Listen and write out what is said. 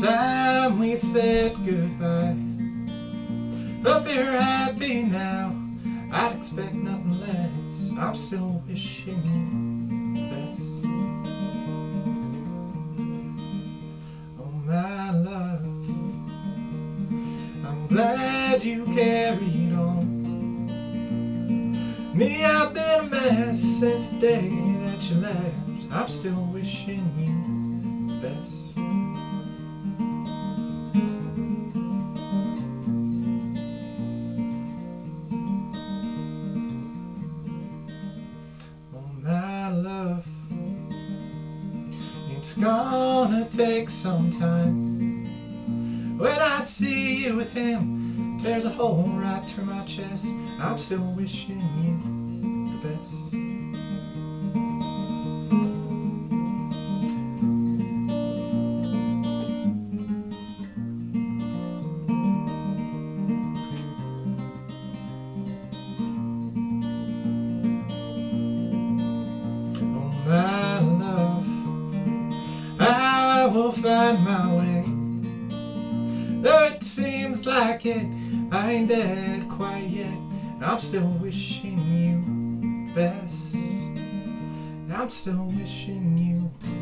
Time we said goodbye. Hope you're happy now. I'd expect nothing less. I'm still wishing you the best. Oh, my love. I'm glad you carried on. Me, I've been a mess since the day that you left. I'm still wishing you gonna take some time. When I see you with him, tears a hole right through my chest. I'm still wishing you Find my way. Though it seems like it, I ain't dead quite yet. And I'm still wishing you best. And I'm still wishing you.